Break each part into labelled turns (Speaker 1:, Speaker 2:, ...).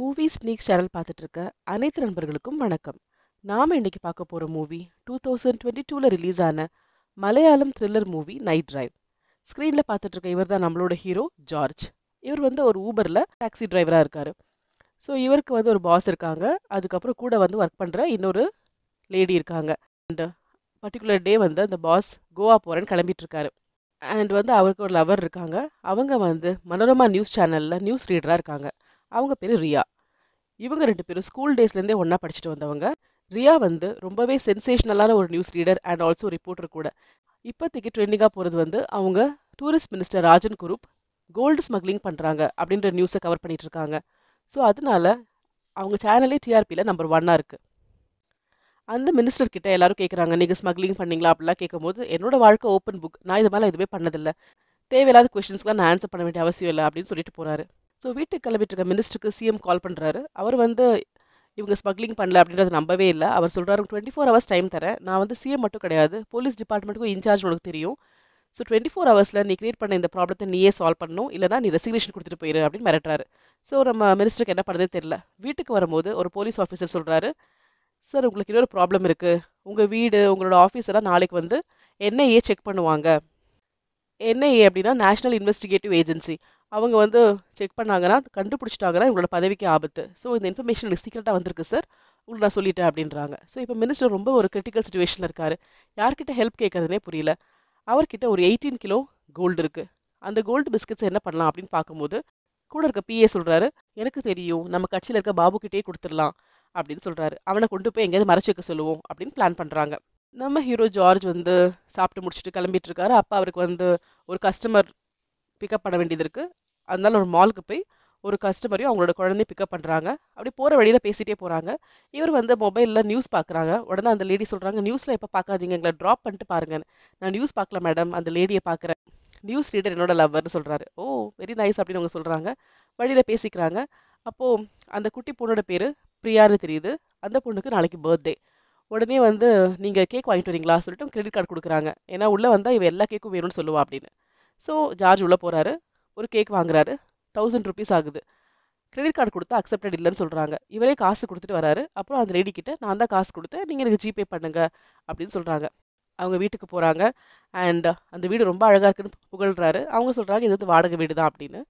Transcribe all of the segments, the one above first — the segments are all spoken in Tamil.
Speaker 1: மூவி ஸ்னீக் சேனல் பார்த்துட்டு இருக்க அனைத்து நண்பர்களுக்கும் வணக்கம். நாம இன்னைக்கு பார்க்க போகிற மூவி டூ தௌசண்ட் டுவெண்ட்டி டூவில் ரிலீஸ் ஆன Malayalam thriller movie night drive ஸ்க்ரீனில் பார்த்துட்டு இருக்க இவர் தான் நம்மளோட ஹீரோ ஜார்ஜ் இவர் வந்து ஒரு ஊபரில் டாக்ஸி டிரைவராக இருக்கார். ஸோ இவருக்கு வந்து ஒரு பாஸ் இருக்காங்க. அதுக்கப்புறம் கூட வந்து ஒர்க் பண்ணுற இன்னொரு லேடி இருக்காங்க. அண்ட் பர்டிகுலர் டே வந்து அந்த பாஸ் கோவா போகிறேன்னு கிளம்பிட்டு இருக்காரு அண்ட் வந்து அவருக்கு ஒரு லவர் இருக்காங்க. அவங்க வந்து மனோரமா நியூஸ் சேனலில் நியூஸ் ரீடராக இருக்காங்க. அவங்க பேரு ரியா. இவங்க ரெண்டு பேரும் ஸ்கூல் டேஸ்லேருந்தே ஒன்றா படிச்சுட்டு வந்தவங்க. ரியா வந்து ரொம்பவே சென்சேஷனலான ஒரு news reader and also reporter கூட. இப்போதைக்கு ட்ரெண்டிங்காக போகிறது வந்து அவங்க tourist minister Rajan group gold smuggling பண்ணுறாங்க அப்படின்ற நியூஸை கவர் பண்ணிட்டு இருக்காங்க. ஸோ அதனால அவங்க சேனலே டிஆர்பியில் நம்பர் ஒன்னாக இருக்கு. அந்த மினிஸ்டர் கிட்ட எல்லாரும் கேட்குறாங்க நீங்கள் ஸ்மக்லிங் பண்ணீங்களா? அப்படிலாம் கேட்கும்போது என்னோட வாழ்க்கை ஓப்பன் புக் நான் இது மேலே எதுவுமே பண்ணதில்லை. தேவையில்லாத கொஷின்ஸ்க்குலாம் நான் ஆன்சர் பண்ண வேண்டிய அவசியம் இல்லை அப்படின்னு சொல்லிட்டு போறாரு. ஸோ வீட்டுக்கு கிளம்பிட்டு இருக்க மினிஸ்டருக்கு சிஎம் கால் பண்ணுறாரு அவர் வந்து இவங்க ஸ்மக்லிங் பண்ணல அப்படின்றத நம்பவே இல்லை. அவர் சொல்கிறாரு டுவெண்ட்டி ஃபோர் ஹவர்ஸ் டைம் தரேன். நான் வந்து சிஎம் மட்டும் கிடையாது. போலீஸ் டிபார்ட்மெண்ட்டுக்கும் இன்சார்ஜ் உனக்கு தெரியும். ஸோ டுவெண்ட்டி ஃபோர் ஹவர்ஸில் நீ கிரியேட் பண்ண இந்த ப்ராப்ளத்தை நீயே சால்வ் பண்ணணும். இல்லைனா நீ ரெசிக்னேஷன் கொடுத்துட்டு போயிரு அப்படின்னு மிரட்டுறாரு. ஸோ நம்ம மினிஸ்டருக்கு என்ன பண்ணுறதே தெரியல. வீட்டுக்கு வரும்போது ஒரு போலீஸ் ஆஃபீஸர் சொல்கிறாரு சார் உங்களுக்கு இன்னொரு ப்ராப்ளம் இருக்குது உங்கள் வீடு உங்களோட ஆஃபீஸ் எல்லாம் நாளைக்கு வந்து என்ஐஏ செக் பண்ணுவாங்க. என்ஐஏ அப்படின்னா நேஷனல் இன்வெஸ்டிகேட்டிவ் ஏஜென்சி அவங்க வந்து செக் பண்ணாங்கன்னா கண்டுபிடிச்சிட்டாங்கன்னா இவங்களோட பதவிக்கு ஆபத்து. ஸோ இந்த இன்ஃபர்மேஷன் எனக்கு சீக்கிரட்டாக வந்திருக்கு சார் உங்களுக்கு நான் சொல்லிட்டேன் அப்படின்றாங்க. ஸோ இப்போ மினிஸ்டர் ரொம்ப ஒரு கிரிட்டிக்கல் சுச்சுவேஷனில் இருக்காரு. யார்கிட்ட ஹெல்ப் கேட்கறதுனே புரியல. அவர்கிட்ட ஒரு எயிட்டீன் கிலோ கோல்டு இருக்கு. அந்த கோல்டு பிஸ்கட்ஸ் என்ன பண்ணலாம் அப்படின்னு பார்க்கும்போது கூட இருக்க பிஏ சொல்கிறாரு எனக்கு தெரியும். நம்ம கட்சியில் இருக்க பாபு கிட்டே கொடுத்துடலாம். அப்படின்னு சொல்கிறாரு அவனை கொண்டு போய் எங்கேயாவது மறைச்சிக்க சொல்லுவோம் அப்படின்னு பிளான் பண்ணுறாங்க நம்ம ஹீரோ ஜார்ஜ் வந்து சாப்பிட்டு முடிச்சுட்டு கிளம்பிட்டு இருக்காரு. அப்போ அவருக்கு வந்து ஒரு கஸ்டமர் பிக்கப் பண்ண வேண்டியது இருக்குது அதனால ஒரு மாலுக்கு போய் ஒரு கஸ்டமரையும் அவங்களோட குழந்தைய பிக்கப் பண்ணுறாங்க அப்படி போகிற வழியில் பேசிகிட்டே போகிறாங்க இவர் வந்து மொபைலில் நியூஸ் பார்க்குறாங்க உடனே அந்த லேடி சொல்கிறாங்க நியூஸில் எப்போ பார்க்காதீங்க எங்களை ட்ராப் பண்ணிட்டு பாருங்க. நான் நியூஸ் பார்க்கல மேடம் அந்த லேடியை பார்க்குறேன் நியூஸ் ரீடர் என்னோட லவ்வர்னு சொல்கிறாரு ஓ வெரி நைஸ் அப்படின்னு அவங்க சொல்கிறாங்க வழியில் பேசிக்கிறாங்க. அப்போது அந்த குட்டி பொண்ணோட பேர் பிரியான்னு தெரியுது. அந்த பொண்ணுக்கு நாளைக்கு பர்த்டே உடனே வந்து நீங்கள் கேக் வாங்கிட்டு வரீங்களா? சொல்லிட்டு கிரெடிட் கார்டு கொடுக்குறாங்க. ஏன்னா உள்ளே வந்தால் இவ எல்லா கேக்கும் வேணும்னு சொல்லுவா அப்படின்னு. ஸோ ஜார்ஜ் உள்ளே போகிறாரு ஒரு கேக் வாங்குறாரு. தௌசண்ட் ருபீஸ் ஆகுது. கிரெடிட் கார்டு கொடுத்தா அக்செப்டட் இல்லைன்னு சொல்கிறாங்க இவரே காசு கொடுத்துட்டு வராரு. அப்புறம் அந்த லேடி கிட்ட நான் தான் காசு கொடுத்தேன். நீங்கள் எனக்கு ஜிபே பண்ணுங்க. அப்படின்னு சொல்கிறாங்க அவங்க வீட்டுக்கு போகிறாங்க அண்ட் அந்த வீடு ரொம்ப அழகாக இருக்குன்னு புகழ்றாரு. அவங்க சொல்கிறாங்க இது வந்து வாடகை வீடு தான் அப்படின்னு.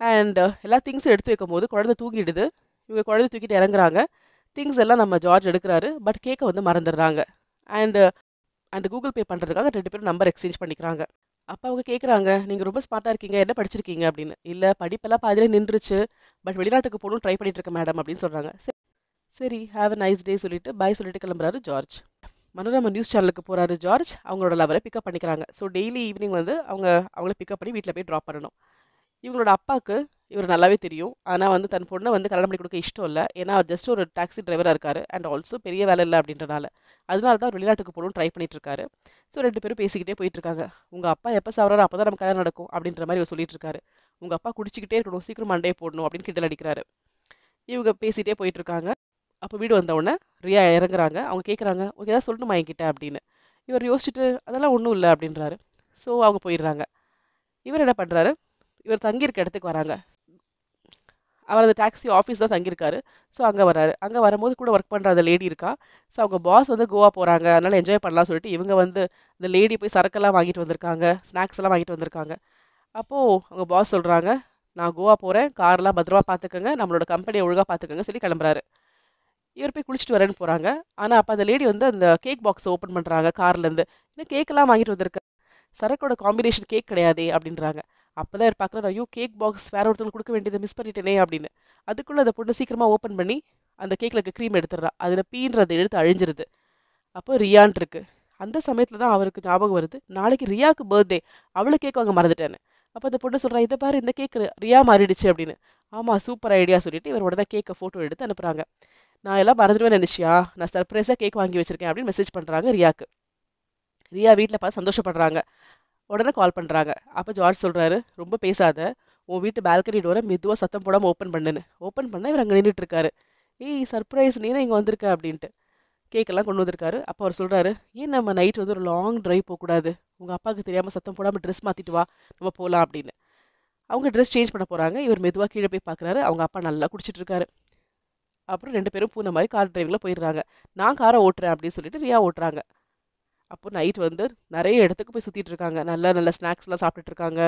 Speaker 1: அண்ட் எல்லா திங்ஸும் எடுத்து வைக்கும் போது குழந்தை தூங்கிடுது. இவங்க குழந்தை தூக்கிட்டு இறங்குறாங்க. திங்ஸ் எல்லாம் நம்ம ஜார்ஜ் எடுக்கிறாரு. பட் கேக்கை வந்து மறந்துடுறாங்க. அண்டு அண்ட் கூகுள் பே பண்ணுறதுக்காக ரெண்டு பேரும் நம்பர் எக்ஸ்சேஞ்ச் பண்ணிக்கிறாங்க. அப்போ அவங்க கேட்குறாங்க நீங்கள் ரொம்ப ஸ்மார்ட்டாக இருக்கீங்க என்ன படிச்சிருக்கீங்க? அப்படின்னு. இல்லை படிப்பெல்லாம் பாதியிலே நின்றுச்சு பட் வெளிநாட்டுக்கு போகணும் ட்ரை பண்ணிட்டு இருக்கேன் மேடம் அப்படின்னு சொல்கிறாங்க சரி ஹாவ் அ நைஸ் டே சொல்லிட்டு பாய் சொல்லிட்டு கிளம்புறாரு ஜார்ஜ். மனோரமா நியூஸ் சேனலுக்கு போகிறாரு ஜார்ஜ். அவங்களோட லவரை பிக்கப் பண்ணிக்கிறாங்க. ஸோ டெய்லி ஈவினிங் வந்து அவங்க அவங்கள பிக்கப் பண்ணி வீட்டில் போய் ட்ராப் பண்ணணும். இவங்களோட அப்பாவுக்கு இவர் நல்லாவே தெரியும். ஆனால் வந்து தன் பொண்ணை வந்து கல்யாணம் பண்ணி கொடுக்க இஷ்டம் இல்லை. ஏன்னா அவர் ஜஸ்ட் ஒரு டாக்ஸி டிரைவராக இருக்காரு. அண்ட் ஆல்சோ பெரிய வேலை இல்லை அப்படின்றனால. அதனால தான் வெளிநாட்டுக்கு போகணும் ட்ரை பண்ணிட்டு இருக்காரு. ஸோ ரெண்டு பேரும் பேசிக்கிட்டே போயிட்டு இருக்காங்க. உங்கள் அப்பா எப்போ சாவறாரோ அப்போ தான் நம்ம கல்யாணம் நடக்கும் அப்படின்ற மாதிரி இவர் சொல்லிட்டு இருக்காரு. உங்கள் அப்பா குடிச்சிக்கிட்டே இருக்கணும். சீக்கிரம் மண்டே போடணும் அப்படின்னு கிண்டல் அடிக்கிறாரு. இவங்க பேசிகிட்டே போயிட்டு இருக்காங்க. அப்போ வீடு வந்தவுடனே ரியா இறங்குறாங்க. அவங்க கேட்குறாங்க ஓகே ஏதாவது சொல்லணுமா என்கிட்ட? அப்படின்னு. இவர் யோசிச்சுட்டு அதெல்லாம் ஒன்றும் இல்லை அப்படின்றாரு. ஸோ அவங்க போயிடுறாங்க. இவர் என்ன பண்ணுறாரு இவர் தங்கியிருக்க இடத்துக்கு வராங்க. அவர் அந்த டாக்ஸி ஆஃபீஸ் தான் தங்கியிருக்காரு. ஸோ அங்கே வராரு. அங்கே வரும்போது கூட ஒர்க் பண்ணுற அந்த லேடி இருக்கா. ஸோ அவங்க பாஸ் வந்து கோவா போகிறாங்க அதனால் என்ஜாய் பண்ணலாம் சொல்லிட்டு இவங்க வந்து இந்த லேடி போய் சரக்கெல்லாம் வாங்கிட்டு வந்திருக்காங்க. ஸ்நாக்ஸ் எல்லாம் வாங்கிட்டு வந்திருக்காங்க. அப்போது அவங்க பாஸ் சொல்கிறாங்க நான் கோவா போகிறேன் கார்லாம் பத்திரமா பார்த்துக்கோங்க நம்மளோட கம்பெனியை ஒழுங்காக பார்த்துக்கோங்க சொல்லி கிளம்புறாரு. இவர் போய் குளிச்சுட்டு வரேன்னு போகிறாங்க ஆனால் அப்போ அந்த லேடி வந்து அந்த கேக் பாக்ஸை ஓப்பன் பண்ணுறாங்க கார்லேருந்து இன்னும் கேக்கெல்லாம் வாங்கிட்டு வந்திருக்காங்க சரக்கோட காம்பினேஷன் கேக் கிடையாதே அப்படின்றாங்க. அப்பதான் இவர் பார்க்குறாரு ஐயோ கேக் பாக்ஸ் வேற ஒருத்தர் கொடுக்க வேண்டியதை மிஸ் பண்ணிட்டேனே அப்படின்னு. அதுக்குள்ள அந்த பொண்ணு சீக்கிரமா ஓப்பன் பண்ணி அந்த கேக்ல இருக்க க்ரீம் எடுத்துடுறா. அதுல பீன்றது எடுத்து அழிஞ்சிருது. அப்போ ரியான் இருக்கு. அந்த சமயத்துல தான் அவருக்கு ஞாபகம் வருது. நாளைக்கு ரியாக்கு பர்த்டே அவளுக்கு கேக் வாங்க மறந்துட்டேன்னு. அப்போ அந்த பொண்ணு சொல்றா இதை பாரு இந்த கேக் ரியா மாறிடுச்சு அப்படின்னு. ஆமா சூப்பர் ஐடியா சொல்லிட்டு இவர் உடனே கேக்கை போட்டோ எடுத்து அனுப்புறாங்க. நான் எல்லாம் மறந்துடுவேன் நினைச்சியா நான் சர்ப்ரைஸா கேக் வாங்கி வச்சிருக்கேன் அப்படின்னு மெசேஜ் பண்றாங்க ரியாக்கு. ரியா வீட்டில் பார்த்து சந்தோஷப்படுறாங்க. உடனே கால் பண்ணுறாங்க அப்போ ஜார்ஜ் சொல்கிறாரு ரொம்ப பேசாத. உன் வீட்டு பால்கனி டோரை மெதுவாக சத்தம் போடாமல் ஓப்பன் பண்ணுன்னு. ஓப்பன் பண்ணால் இவர் அங்கே நின்றுட்டு ஏய் சர்ப்ரைஸ் நீனா இங்கே வந்திருக்க? அப்படின்ட்டு. கேக்கெல்லாம் கொண்டு வந்திருக்காரு. அப்போ அவர் சொல்கிறாரு ஏன் நம்ம நைட் வந்து ஒரு லாங் ட்ரைவ் போகக்கூடாது? உங்கள் அப்பாவுக்கு தெரியாமல் சத்தம் போடாமல் ட்ரெஸ் மாற்றிட்டு வா. நம்ம போகலாம் அப்படின்னு. அவங்க ட்ரெஸ் சேஞ்ச் பண்ண போகிறாங்க இவர் மெதுவாக கீழே போய் பார்க்கறாரு அவங்க அப்பா நல்லா குடிச்சிட்டு இருக்காரு. அப்புறம் ரெண்டு பேரும் பூனை மாதிரி கார் டிரைவிங்கில் போயிடுறாங்க. நான் காரை ஓட்டுறேன் அப்படின்னு சொல்லிட்டு ரியா ஓட்டுறாங்க. அப்போ நைட் வந்து நிறைய இடத்துக்கு போய் சுத்திட்டு இருக்காங்க. நல்ல நல்ல ஸ்நாக்ஸ்லாம் சாப்பிட்டுட்டு இருக்காங்க.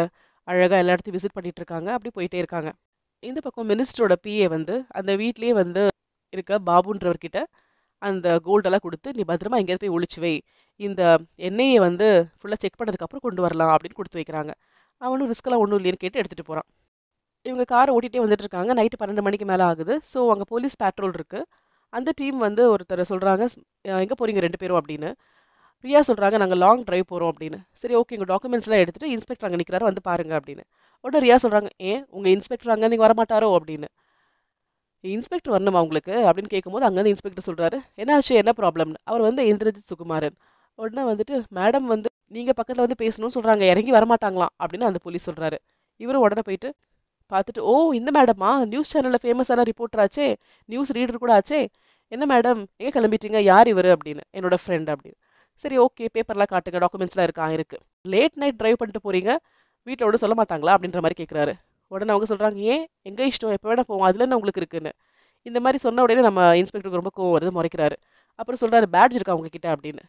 Speaker 1: அழகா எல்லா இடத்தையும் விசிட் பண்ணிட்டு இருக்காங்க. அப்படி போயிட்டே இருக்காங்க. இந்த பக்கம் மினிஸ்டரோட பிஏ வந்து அந்த வீட்லேயே வந்து இருக்க பாபுன்றவர்கிட்ட அந்த கோல்டெல்லாம் கொடுத்து நீ பத்திரமா எங்கேயாவது போய் ஒழிச்சுவை இந்த எண்ணெயை வந்து ஃபுல்லாக செக் பண்ணதுக்கு அப்புறம் கொண்டு வரலாம். அப்படின்னு கொடுத்து வைக்கிறாங்க. அவனும் ரிஸ்க்கெல்லாம் ஒன்றும் இல்லைன்னு கேட்டு எடுத்துட்டு போறான். இவங்க காரை ஓட்டிகிட்டே வந்துட்டு இருக்காங்க. நைட்டு பன்னெண்டு மணிக்கு மேலே ஆகுது. ஸோ அங்கே போலீஸ் பேட்ரோல் இருக்கு. அந்த டீம் வந்து ஒருத்தர் சொல்றாங்க எங்கே எங்க போறீங்க ரெண்டு பேரும்? அப்படின்னு. ரியா சொல்றாங்க நாங்கள் லாங் ட்ரைவ் போறோம் அப்படின்னு. சரி ஓகே உங்கள் டாக்குமெண்ட்ஸ்லாம் எடுத்துட்டு இன்ஸ்பெக்டர் அங்கே நிற்கிறாரு வந்து பாருங்க அப்படின்னு. உடனே ரியா சொல்றாங்க ஏன்? உங்க இன்ஸ்பெக்டர் அங்கே நீங்கள் வரமாட்டாரோ? அப்படின்னு. இன்ஸ்பெக்டர் வரணுமா உங்களுக்கு? அப்படின்னு கேட்கும்போது அங்கேருந்து இன்ஸ்பெக்டர் சொல்றாரு என்னாச்சு? என்ன ப்ராப்ளம்னு அவர் வந்து இந்திரஜித் சுகுமாரன். உடனே வந்துட்டு மேடம் வந்து நீங்கள் பக்கத்துல வந்து பேசணும்னு சொல்றாங்க இறங்கி வரமாட்டாங்களாம் அப்படின்னு அந்த போலீஸ் சொல்றாரு. இவரும் உடனே போயிட்டு பார்த்துட்டு ஓ இந்த மேடமா நியூஸ் சேனலில் ஃபேமஸான ரிப்போர்ட்டராச்சே நியூஸ் ரீடர் கூட ஆச்சே. என்ன மேடம் எங்கே கிளம்பிட்டீங்க? யார் இவரு? அப்படின்னு. என்னோட ஃப்ரெண்ட் அப்படின்னு. சரி ஓகே பேப்பர்லாம் காட்டுங்க டாக்குமெண்ட்ஸ்லாம் இருக்கா? இருக்கு. லேட் நைட் ட்ரைவ் பண்ணிட்டு போறீங்க. வீட்டில் விட சொல்ல மாட்டாங்களா? அப்படின்ற மாதிரி கேட்குறாரு உடனே அவங்க சொல்கிறாங்க ஏன்? எங்கே இஷ்டம்? எப்போ வேணா போவோம். அதுல என்ன உங்களுக்கு இருக்குன்னு? இந்த மாதிரி சொன்ன உடனே நம்ம இன்ஸ்பெக்டருக்கு ரொம்ப கோவம் வருது முறைக்கிறாரு. அப்புறம் சொல்கிறாரு பேட்ஜ் இருக்கா அவங்க கிட்ட அப்படின்னு.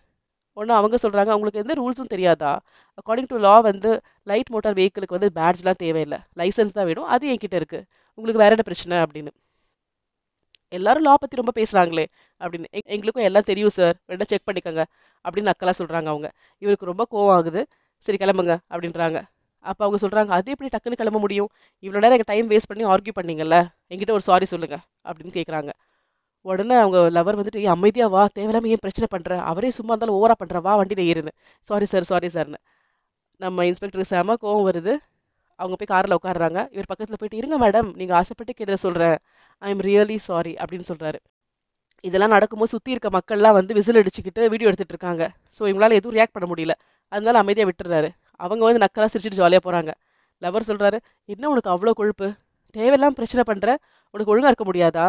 Speaker 1: ஒன்று அவங்க சொல்கிறாங்க அவங்களுக்கு எந்த ரூல்ஸும் தெரியாதா? அக்கார்டிங் டு லா வந்து லைட் மோட்டார் வெஹிக்கிளுக்கு வந்து பேட்ஜ்லாம் தேவையில்லை. லைசன்ஸ் தான் வேணும். அது என்கிட்ட இருக்குது உங்களுக்கு வேற என்ன பிரச்சனை? அப்படின்னு. எல்லாரும் லா பற்றி ரொம்ப பேசுகிறாங்களே அப்படின்னு. எங் எங்களுக்கும் எல்லாம் தெரியும் சார் ரெண்டா செக் பண்ணிக்கோங்க அப்படின்னு அக்கெல்லாம் சொல்கிறாங்க அவங்க. இவருக்கு ரொம்ப கோவம் ஆகுது. சரி கிளம்புங்க அப்படின்றாங்க. அப்போ அவங்க சொல்கிறாங்க அது எப்படி டக்குன்னு கிளம்ப முடியும்? இவ்வளோ நேரம் எங்கள் டைம் வேஸ்ட் பண்ணி ஆர்கியூ பண்ணீங்கல்ல? எங்கிட்ட ஒரு சாரி சொல்லுங்கள் அப்படின்னு கேட்குறாங்க உடனே அவங்க லவர் வந்துட்டு ஏன் அமைதியாக வா. தேவையில்லாம ஏன் பிரச்சனை பண்ணுறேன் அவரே சும்மா இருந்தாலும் ஓவரா பண்ணுற வா வண்டியில ஏறுன்னு. சாரி சார் சாரி சார்னு நம்ம இன்ஸ்பெக்டருக்கு சாம கோவம் வருது. அவங்க போய் காரில் உட்காடுறாங்க இவர் பக்கத்தில் போயிட்டு இருங்க மேடம் நீங்கள் ஆசைப்பட்டு கேட்டதை சொல்கிறேன் ஐ எம் ரியலி சாரி அப்படின்னு சொல்கிறாரு இதெல்லாம் நடக்கும்போது சுற்றி இருக்க மக்கள்லாம் வந்து விசில் அடிச்சுக்கிட்டு வீடியோ எடுத்துகிட்டு இருக்காங்க. ஸோ இவங்களால் எதுவும் ரியாக்ட் பண்ண முடியல. அதனால அமைதியாக விட்டுறாரு. அவங்க வந்து நக்கலாக சிரிச்சுட்டு ஜாலியாக போகிறாங்க லவர் சொல்கிறாரு என்ன உனக்கு அவ்வளோ கொழுப்பு? தேவையில்லாம பிரச்சனை பண்ணுற உனக்கு ஒழுங்காக இருக்க முடியாதா?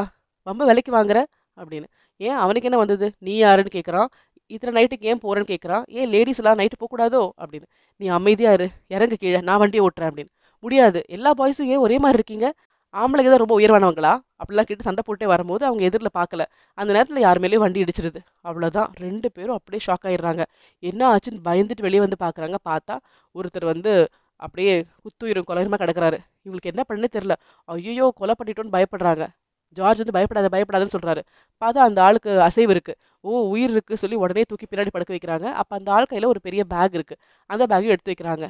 Speaker 1: ரொம்ப விலைக்கு வாங்குற? அப்படின்னு. ஏன்? அவனுக்கு என்ன வந்தது? நீ யாருன்னு கேட்குறான் இத்தனை நைட்டுக்கு ஏன் போகிறேன்னு கேட்குறான் ஏன் லேடிஸ் எல்லாம் நைட்டு போகக்கூடாதோ? அப்படின்னு. நீ அமைதியாக இரு. இறங்கு கீழே. நான் வண்டியை ஓட்டுறேன் அப்படின்னு. முடியாது. எல்லா பாய்ஸும் ஏன் ஒரே மாதிரி இருக்கீங்க? ஆம்பளைங்க தான் ரொம்ப உயர்வானவங்களா? அப்படிலாம் கேட்டு சண்டை போட்டே வரும்போது அவங்க எதிரில் பார்க்கல. அந்த நேரத்தில் யார் மேலேயும் வண்டி இடிச்சிருது. அவ்வளோதான் ரெண்டு பேரும் அப்படியே ஷாக் ஆயிடுறாங்க. என்ன ஆச்சுன்னு பயந்துட்டு வெளியே வந்து பார்க்குறாங்க. பார்த்தா ஒருத்தர் வந்து அப்படியே குத்துயிரும் கொலகரமாக கிடக்குறாரு. இவங்களுக்கு என்ன பண்ணே தெரில ஐயோ கொலை பண்ணிட்டோன்னு பயப்படுறாங்க. ஜார்ஜ் வந்து பயப்படாத பயப்படாதுன்னு சொல்றாரு. பார்த்தா அந்த ஆளுக்கு அசைவு இருக்கு. ஓ உயிர் இருக்கு சொல்லி உடனே தூக்கி பின்னாடி படுக்க வைக்கிறாங்க. அப்போ அந்த ஆள் கையில் ஒரு பெரிய பேக் இருக்கு. அந்த பேக்கையும் எடுத்து வைக்கிறாங்க.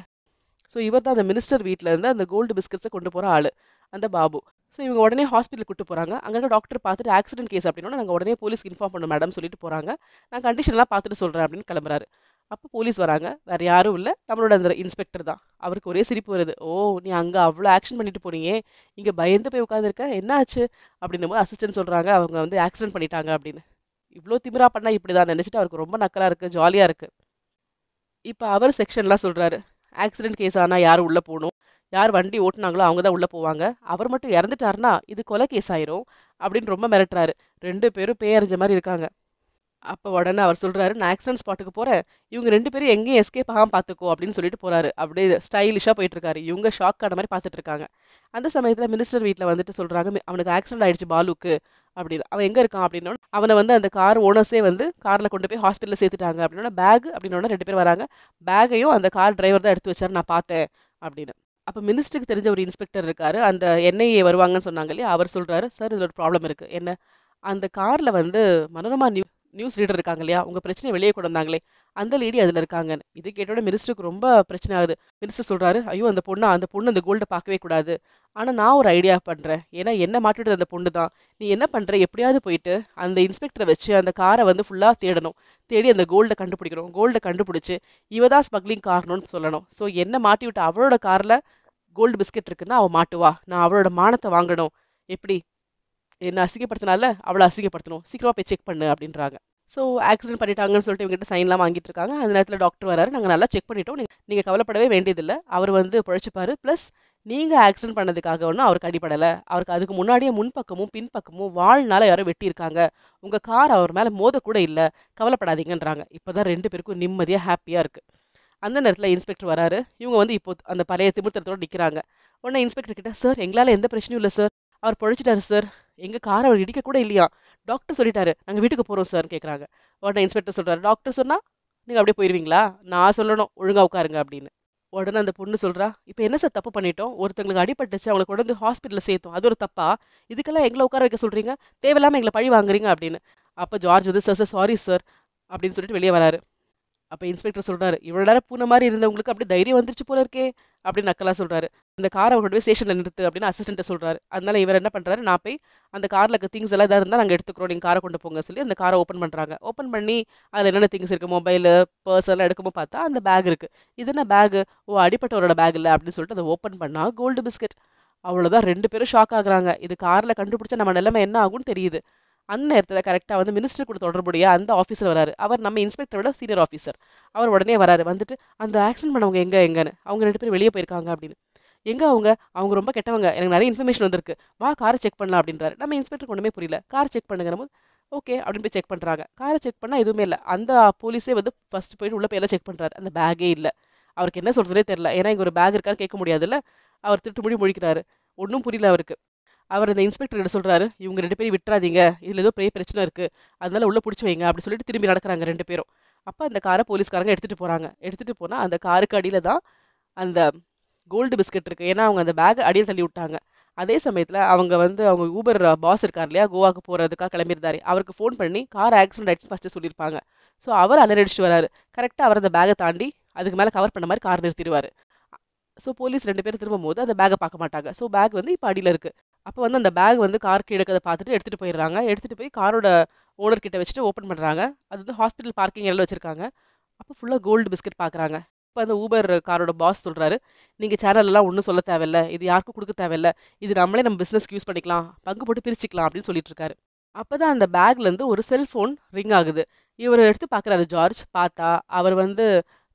Speaker 1: ஸோ இவர் தான் அந்த மினிஸ்டர் வீட்டில் இருந்து அந்த கோல்டு பிஸ்கட்ஸை கொண்டு போகிற ஆள். அந்த பாபு. ஸோ இவங்க உடனே ஹாஸ்பிட்டல் கூட்டு போகிறாங்க அங்கே இருக்க டாக்டர் பார்த்துட்டு ஆக்சிடென்ட் கேஸ் அப்படின்னா நாங்கள் உடனே போலீஸ்க்கு இன்ஃபார்ம் பண்ண மேடம் சொல்லிட்டு போகிறாங்க நான் கண்டிஷன்லாம் பார்த்துட்டு சொல்கிறேன் அப்படின்னு கிளம்புறாரு. அப்போ போலீஸ் வராங்க. வேறு யாரும் இல்லை. நம்மளோட அந்த இன்ஸ்பெக்டர் தான். அவருக்கு ஒரே சிரிப்பு வருது. ஓ நீ அங்கே அவ்வளோ ஆக்ஷன் பண்ணிட்டு போனீங்க இங்கே பயந்து போய் உட்காந்துருக்க என்ன ஆச்சு அப்படின்னும் போது அசிஸ்டன்ட் சொல்கிறாங்க அவங்க வந்து ஆக்சிடென்ட் பண்ணிட்டாங்க அப்படின்னு. இவ்வளோ திமிரா பண்ணா இப்படிதான். நினச்சிட்டு அவருக்கு ரொம்ப நக்கலாக இருக்குது ஜாலியாக இருக்குது இப்போ அவர் செக்ஷன்லாம் சொல்கிறாரு ஆக்சிடென்ட் கேஸ் ஆனால் யார் உள்ளே போகணும்? யார் வண்டி ஓட்டுனாங்களோ அவங்க தான் உள்ளே போவாங்க. அவர் மட்டும் இறந்துட்டாருன்னா இது கொலை கேஸ் ஆயிரும் அப்படின்னு ரொம்ப மிரட்டுறாரு. ரெண்டு பேரும் பேயறிஞ்ச மாதிரி இருக்காங்க. அப்போ உடனே அவர் சொல்கிறாரு நான் ஆக்சிடென்ட் ஸ்பாட்டுக்கு போகிறேன் இவங்க ரெண்டு பேரும் எங்கேயும் எஸ்கேப் ஆகாமல் பார்த்துக்கோ அப்படின்னு சொல்லிட்டு போகிறாரு அப்படியே ஸ்டைலிஷாக போயிட்டு இருக்காரு. இவங்க ஷாக் ஆன மாதிரி பார்த்துட்டு இருக்காங்க. அந்த சமயத்தில் மினிஸ்டர் வீட்டில் வந்துட்டு சொல்கிறாங்க அவனுக்கு ஆக்சிடென்ட் ஆயிடுச்சு பாலுக்கு அப்படின்னு. அவன் எங்கே இருக்கான்? அப்படின்னா. அவனை வந்து அந்த கார் ஓனர்ஸே வந்து காரில் கொண்டு போய் ஹாஸ்பிட்டலில் சேர்த்துட்டாங்க. அப்படின்னா பேக் அப்படின்னா ரெண்டு பேர் வராங்க. பேகையும் அந்த கார் டிரைவர் தான் எடுத்து வச்சாரு நான் பார்த்தேன் அப்படின்னு. அப்போ மினிஸ்டருக்கு தெரிஞ்ச ஒரு இன்ஸ்பெக்டர் இருக்காரு. அந்த என்ஐஏ வருவாங்கன்னு சொன்னாங்க இல்லையா அவர் சொல்கிறாரு சார் இதில் ஒரு ப்ராப்ளம் இருக்குது என்ன? அந்த காரில் வந்து மனோரமா நியூ நியூஸ் ரீடர் இருக்காங்க இல்லையா உங்கள் பிரச்சனையை வெளியே கொண்டு வந்தாங்களே. அந்த லேடி அதில் இருக்காங்கன்னு இது கேட்டோட மினிஸ்டருக்கு ரொம்ப பிரச்சனை ஆகுது. மினிஸ்டர் சொல்கிறாரு ஐயோ அந்த பொண்ணு அந்த பொண்ணு அந்த கோல்டை பார்க்கவே கூடாது. ஆனால் நான் ஒரு ஐடியா பண்ணுறேன் ஏன்னா என்ன மாட்டிட்டு அந்த பொண்ணு தான். நீ என்ன பண்ணுற எப்படியாவது போயிட்டு அந்த இன்ஸ்பெக்டரை வச்சு அந்த காரை வந்து ஃபுல்லாக தேடணும். தேடி அந்த கோல்டை கண்டுபிடிக்கணும். கோல்டை கண்டுபிடிச்சி இவ தான் ஸ்மக்லிங் காரணம்னு சொல்லணும். ஸோ என்ன மாட்டி விட்டு அவளோட காரில் கோல்டு பிஸ்கெட் இருக்குன்னா அவள் மாட்டுவா. நான் அவளோட மானத்தை வாங்கணும். எப்படி? என்ன அசிங்கப்படுத்தினால அவளை அசிங்கப்படுத்தணும். சீக்கிரமாக போய் செக் பண்ணு அப்படின்றாங்க. ஸோ ஆக்சிடென்ட் பண்ணிட்டாங்கன்னு சொல்லிட்டு இவங்ககிட்ட சைன்லாம் வாங்கிட்டு இருக்காங்க. அந்த நேரத்தில் டாக்டர் வராரு. நாங்கள் நல்லா செக் பண்ணிட்டோம். நீங்கள் கவலைப்படவே வேண்டியதில்லை. அவர் வந்து பிழைச்சிப்பார். ப்ளஸ் நீங்கள் ஆக்சிடென்ட் பண்ணதுக்காக ஒன்றும் அவருக்கு அடிபடலை. அவருக்கு அதுக்கு முன்னாடியே முன்பக்கமும் பின்பக்கமும் வாழ்நாள யாரோ வெட்டியிருக்காங்க. உங்கள் கார் அவர் மேலே மோதக்கூட இல்லை. கவலைப்படாதீங்கன்றாங்க. இப்போ தான் ரெண்டு பேருக்கும் நிம்மதியாக ஹாப்பியாக இருக்குது அந்த நேரத்தில் இன்ஸ்பெக்டர் வராரு. இவங்க வந்து இப்போ அந்த பழைய திமிர்த்தனத்தோட நிற்கிறாங்க உடனே இன்ஸ்பெக்டர் கிட்ட சார் எங்களால் எந்த பிரச்சனையும் இல்லை சார் அவர் பொழைச்சிட்டாரு சார் எங்கள் காரை அவர் இடிக்க கூட இல்லையா டாக்டர் சொல்லிட்டாரு நாங்கள் வீட்டுக்கு போகிறோம் சார் கேட்குறாங்க உடனே இன்ஸ்பெக்டர் சொல்கிறார் டாக்டர் சொன்னால் நீங்கள் அப்படியே போயிடுவீங்களா நான் சொல்லணும் ஒழுங்காக உட்காருங்க அப்படின்னு. உடனே அந்த பொண்ணு சொல்கிறா இப்போ என்ன சார் தப்பு பண்ணிட்டோம்? ஒருத்தங்களுக்கு அடிபட்டுச்சு அவங்களை கொண்டு வந்து ஹாஸ்பிட்டலில் சேர்த்தோம். அது ஒரு தப்பா? இதுக்கெல்லாம் எங்களை உட்கார வைக்க சொல்கிறீங்க தேவையில்லாமல் எங்களை பழி வாங்குறீங்க அப்படின்னு. அப்போ ஜார்ஜ் வந்து சார் சார் சாரி சார் அப்படின்னு சொல்லிட்டு வெளியே வராரு. அப்போ இன்ஸ்பெக்டர் சொல்கிறாரு இவ்வளோ நேரம் பூனை மாதிரி இருந்தவங்களுக்கு அப்படி தைரியம் வந்துருச்சு போல இருக்கே அப்படின்னு நக்கலா சொல்கிறாரு இந்த காரை அவங்களோட போய் நிறுத்து அப்படின்னு அசிஸ்டண்ட்டை சொல்கிறாரு அதனால இவர் என்ன பண்ணுறாரு நான் போய் அந்த காரில் இருக்க திங்ஸ் எல்லாம் இதாக இருந்தால் நாங்கள் எடுத்துக்கிறோம் நீங்கள் காரை கொண்டு போங்க சொல்லி அந்த காரை ஓப்பன் பண்ணுறாங்க ஓப்பன் பண்ணி அதில் என்னென்ன திங்ஸ் இருக்கு மொபைல் பர்ஸ் எல்லாம் எடுக்கும்போது பார்த்தா அந்த பேக் இருக்குது இது என்ன பேக் ஓ அடிப்பட்டவரோட பேக் இல்லை அப்படின்னு சொல்லிட்டு அதை ஓப்பன் பண்ணால் கோல்டு பிஸ்கட் அவ்வளோதான் ரெண்டு பேரும் ஷாக் ஆகுறாங்க. இது காரில் கண்டுபிடிச்சா நம்ம நிலைமை என்ன ஆகும்னு தெரியுது. அந்த நேரத்தில் கரெக்டாக வந்து மினிஸ்டர் கூட தொடர்புடைய அந்த ஆஃபீஸர் வராரு. அவர் நம்ம இன்ஸ்பெக்டரோட சீனியர் ஆஃபீஸர் அவர் உடனே வராரு. வந்துட்டு அந்த ஆக்சிடென்ட் பண்ணவங்க எங்கே எங்கன்னு? அவங்க ரெண்டு பேரும் வெளியே போயிருக்காங்க அப்படின்னு. எங்கே அவங்க? அவங்க ரொம்ப கெட்டவங்க. எனக்கு நிறைய இன்ஃபர்மேஷன் வந்திருக்கு. வா காரை செக் பண்ணலாம் அப்படின்றாரு. நம்ம இன்ஸ்பெக்டர் ஒன்றுமே புரியல. கார் செக் பண்ணுங்கிற போது ஓகே அப்படின்னு போய் செக் பண்ணுறாங்க காரை செக் பண்ணால் எதுவுமே இல்லை. அந்த போலீஸே வந்து ஃபர்ஸ்ட் போயிட்டு உள்ள போய் எல்லாம் செக் பண்ணுறாரு அந்த பேக்கே இல்லை. அவருக்கு என்ன சொல்கிறதே தெரில ஏன்னா இங்கே ஒரு பேக் இருக்கான்னு கேட்க முடியாதுல்ல. அவர் திருட்டு முடி முழிக்கிறாரு. ஒன்றும் புரியல அவருக்கு. அவர் அந்த இன்ஸ்பெக்டர் கிட்ட சொல்கிறாரு இவங்க ரெண்டு பேரும் விட்டுறாதீங்க. இதில் ஏதோ பெரிய பிரச்சனை இருக்குது அதனால உள்ளே பிடிச்சி வைங்க. அப்படி சொல்லிட்டு திரும்பி நடக்கிறாங்க ரெண்டு பேரும். அப்போ அந்த காரை போலீஸ்காரங்க எடுத்துகிட்டு போகிறாங்க எடுத்துகிட்டு போனால் அந்த காருக்கு அடியில் தான் அந்த கோல்டு பிஸ்கட் இருக்குது ஏன்னா அவங்க அந்த பேக்கை அடியில் தள்ளி விட்டாங்க. அதே சமயத்தில் அவங்க வந்து அவங்க ஊபர் பாஸ் இருக்கார் இல்லையா கோவாக்கு போகிறதுக்காக கிளம்பியிருந்தாரு. அவருக்கு ஃபோன் பண்ணி கார் ஆக்சிடென்ட் ஆயிடுச்சு ஃபஸ்ட்டு சொல்லியிருப்பாங்க. ஸோ அவர் அலரடிச்சிட்டு வராரு. கரெக்டாக அவர் அந்த பேகை தாண்டி அதுக்கு மேலே கவர் பண்ண மாதிரி கார் நிறுத்திடுவார். ஸோ போலீஸ் ரெண்டு பேரும் திரும்பும் போது அந்த பேகை பார்க்க மாட்டாங்க. ஸோ பேக் வந்து இப்போ அடியில் இருக்குது அப்போ வந்து அந்த பேக் வந்து கார் எடுக்கிறத பார்த்துட்டு எடுத்துகிட்டு போயிடுறாங்க. எடுத்துகிட்டு போய் காரோட ஓனர் கிட்ட வச்சுட்டு ஓப்பன் பண்ணுறாங்க அது வந்து ஹாஸ்பிட்டல் பார்க்கிங் எல்லாம் வச்சுருக்காங்க. அப்போ ஃபுல்லாக கோல்டு பிஸ்கட் பார்க்கறாங்க இப்போ அந்த ஊபர் காரோட பாஸ் சொல்கிறாரு நீங்கள் சேனல்லாம் ஒன்றும் சொல்ல தேவையில்ல. இது யாருக்கும் கொடுக்க தேவையில்ல. இது நம்மளே நம்ம பிஸ்னஸ்க்கு யூஸ் பண்ணிக்கலாம். பங்கு போட்டு பிரிச்சுக்கலாம். அப்படின்னு சொல்லிட்டு இருக்காரு. அப்பதான் அந்த பேக்லேருந்து ஒரு செல்ஃபோன் ரிங் ஆகுது. இவர் எடுத்து பார்க்குறாரு ஜார்ஜ். பார்த்தா அவர் வந்து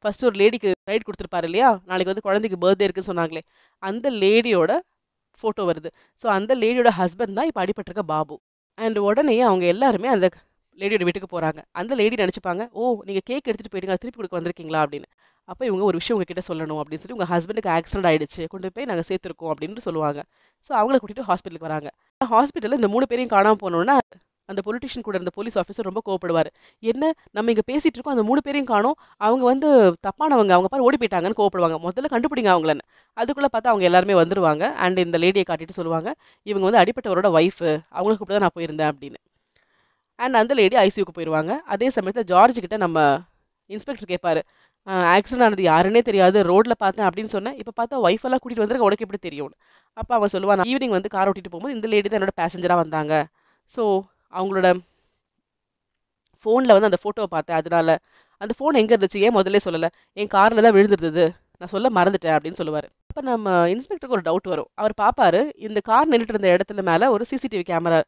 Speaker 1: ஃபர்ஸ்ட் ஒரு லேடிக்கு ரைட் கொடுத்துருப்பாரு இல்லையா? நாளைக்கு வந்து குழந்தைக்கு பர்த்டே இருக்குன்னு சொன்னாங்களே. அந்த லேடியோட ஃபோட்டோ வருது. ஸோ அந்த லேடியோட ஹஸ்பண்ட் தான் இப்போ அடிபட்டிருக்க பாபு. அண்ட் உடனே அவங்க எல்லாருமே அந்த லேடியோட வீட்டுக்கு போகிறாங்க அந்த லேடி நினச்சிப்பாங்க ஓ நீங்கள் கேக் எடுத்துகிட்டு போயிட்டீங்க திருப்பி கொடுக்க வந்திருக்கீங்களா? அப்படின்னு. அப்போ இவங்க ஒரு விஷயம் உங்ககிட்ட சொல்லணும் அப்படின்னு சொல்லி உங்கள் ஹஸ்பண்டுக்கு ஆக்சிடென்ட் ஆயிடுச்சு கொண்டு போய் நாங்கள் சேர்த்துருக்கோம் அப்படின்னு சொல்லுவாங்க. ஸோ அவங்கள கூட்டிகிட்டு ஹாஸ்பிட்டலுக்கு வராங்க. ஹாஸ்பிட்டலில் இந்த மூணு பேரையும் காணாமல் போனோன்னா அந்த பொலிட்டிஷியன் கூட இருந்த போலீஸ் ஆஃபீஸர் ரொம்ப கோவப்படுவார். என்ன? நம்ம இங்கே பேசிகிட்டு இருக்கோம். அந்த மூணு பேரையும் காணும். அவங்க வந்து தப்பானவங்க. அவங்க பாரு ஓடி போயிட்டாங்கன்னு கோவப்படுவாங்க. முதல்ல கண்டுபிடிங்க அவங்களன்னு. அதுக்குள்ளே பார்த்தா அவங்க எல்லாருமே வந்துருவாங்க. அண்ட் இந்த லேடியை காட்டிட்டு சொல்லுவாங்க இவங்க வந்து அடிப்பட்டவரோட ஒய்ஃபு அவங்களுக்கு கூட தான் நான் போயிருந்தேன் அப்படின்னு. அண்ட் அந்த லேடி ஐசியூக்கு போயிடுவாங்க அதே சமயத்தில் ஜார்ஜ் கிட்ட நம்ம இன்ஸ்பெக்டர் கேட்பாரு ஆக்சிடென்ட் ஆனது யாருன்னே தெரியாது. ரோட்ல பார்த்தேன் அப்படின்னு சொன்னேன். இப்போ பார்த்தா ஒய்ஃப் எல்லாம் கூட்டிட்டு வந்துருக்க உனக்கு எப்படி தெரியும் அப்போ அவன் சொல்லுவான் ஈவினிங் வந்து கார் ஓட்டிட்டு போகும்போது இந்த லேடி தான் என்னோட பேசஞ்சராக வந்தாங்க. ஸோ அவங்களோட ஃபோனில் வந்து அந்த ஃபோட்டோவை பார்த்தேன். அதனால அந்த ஃபோன் எங்கே இருந்துச்சு? ஏன் முதல்ல சொல்லலை? என் காரில் தான் விழுந்துருந்தது. நான் சொல்ல மறந்துட்டேன் அப்படின்னு சொல்லுவார். அப்போ நம்ம இன்ஸ்பெக்டருக்கு ஒரு டவுட் வரும். அவர் பார்ப்பாரு இந்த கார் நின்றுட்டு இருந்த இடத்துல மேலே ஒரு சிசிடிவி கேமரா